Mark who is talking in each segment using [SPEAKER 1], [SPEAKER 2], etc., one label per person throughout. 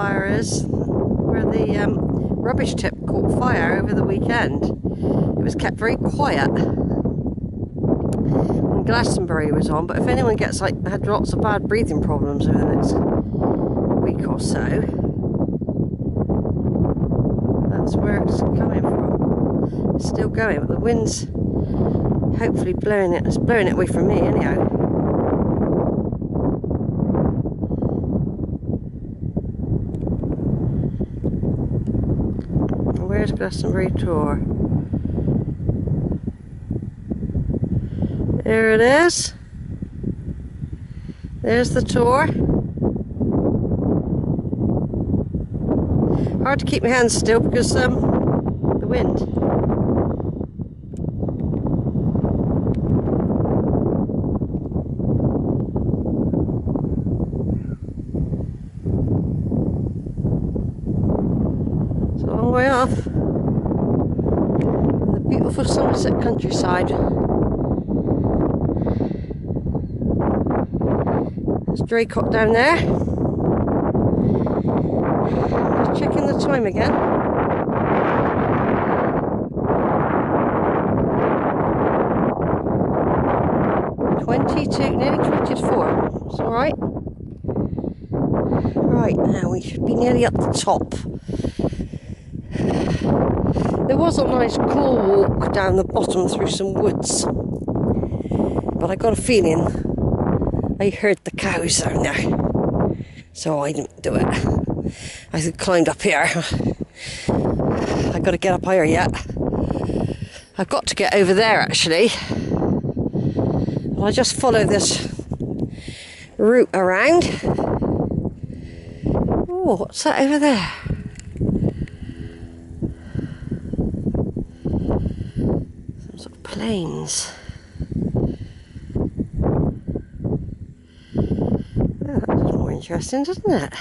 [SPEAKER 1] bonfire is, where the um, rubbish tip caught fire over the weekend. It was kept very quiet. And Glastonbury was on, but if anyone gets like had lots of bad breathing problems over the next week or so, that's where it's coming from. It's still going, but the wind's hopefully blowing it. It's blowing it away from me anyhow. Where's Glastonbury Tor? There it is. There's the Tor. Hard to keep my hands still because um, the wind. It's a long way off. In the countryside. There's Draycott down there. Just checking the time again. Twenty-two, nearly twenty to four. It's all right. Right now we should be nearly up the top. There was a nice cool walk down the bottom through some woods, but I got a feeling I heard the cows down there, so I didn't do it. I climbed up here. I've got to get up higher yet. I've got to get over there actually. I just follow this route around. Oh, what's that over there? Oh, that's more interesting, doesn't it?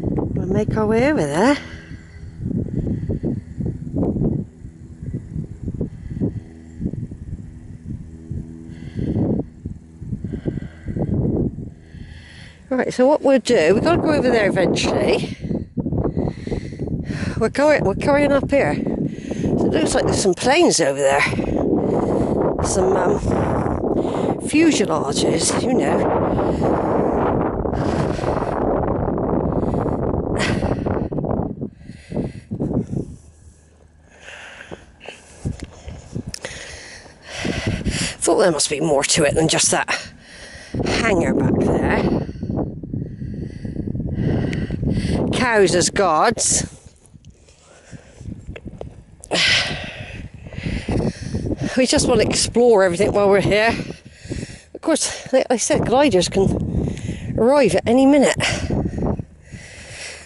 [SPEAKER 1] We'll make our way over there. Right, so what we'll do, we've got to go over there eventually. We're going, we're carrying up here. Looks like there's some planes over there. Some um, fuselages, you know. Thought there must be more to it than just that hangar back there. Cows as gods. We just want to explore everything while we're here. Of course, like I said, gliders can arrive at any minute.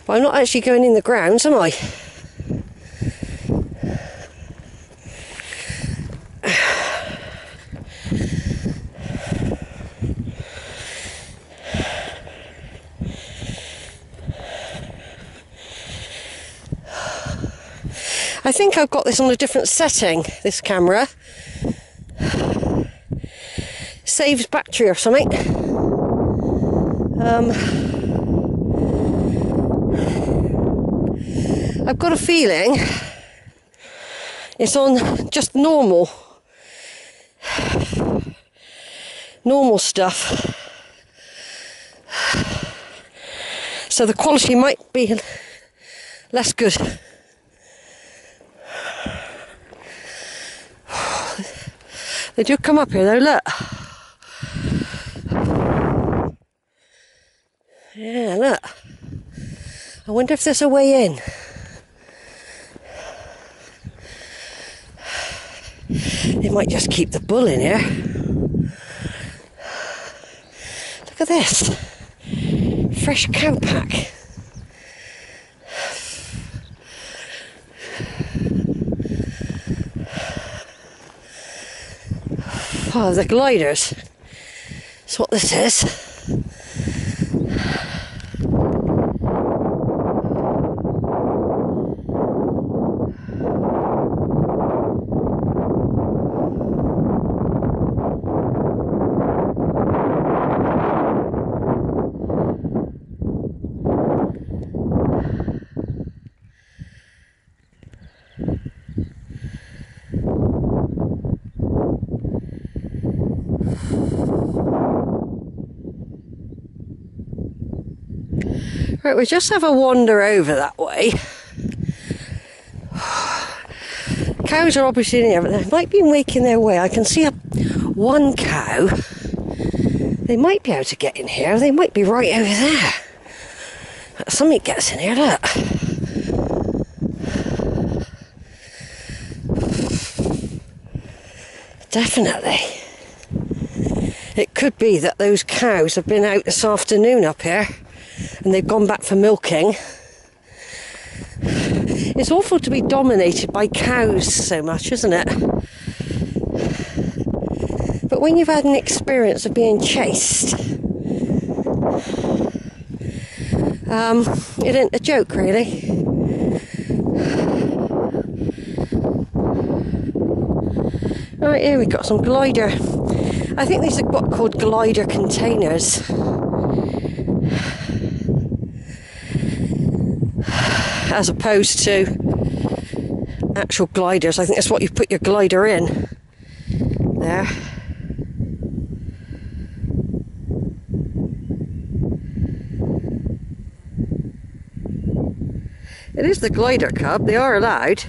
[SPEAKER 1] But I'm not actually going in the grounds, am I? I think I've got this on a different setting, this camera. Saves battery or something. Um, I've got a feeling it's on just normal, normal stuff. So the quality might be less good. They do come up here though, look. Yeah, look. I wonder if there's a way in. They might just keep the bull in here. Look at this. Fresh cow pack. Oh, the gliders. That's what this is. Right, we just have a wander over that way. Cows are obviously in here, but they might be making their way. I can see a one cow. They might be able to get in here. They might be right over there. Something gets in here, look. Definitely. It could be that those cows have been out this afternoon up here and they've gone back for milking. It's awful to be dominated by cows so much, isn't it? But when you've had an experience of being chased, um, it ain't a joke, really. Right here we've got some glider. I think these are what called glider containers. As opposed to actual gliders. I think that's what you put your glider in. There. It is the glider cub, they are allowed.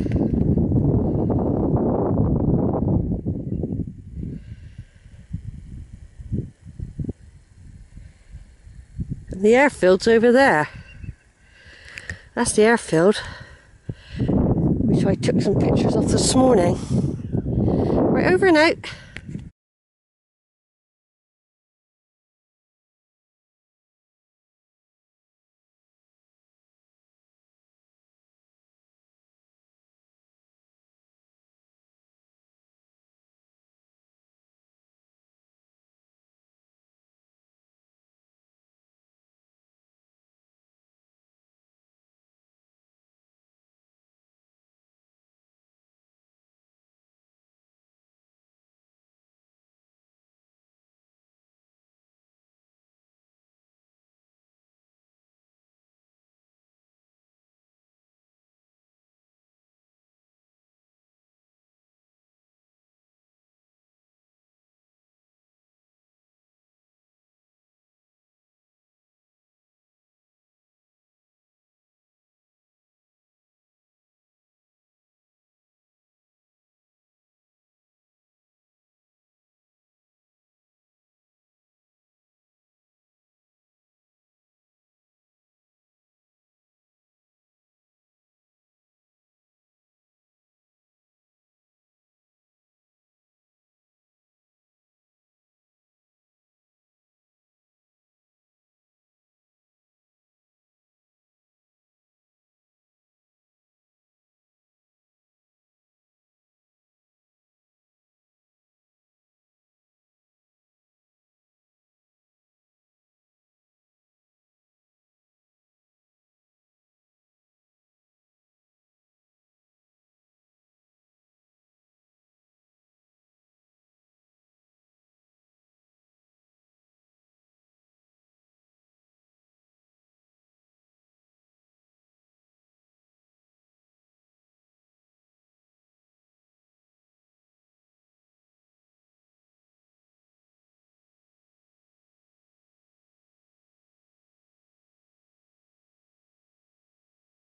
[SPEAKER 1] The airfield's over there. That's the airfield, which I took some pictures of this morning. Right over and out.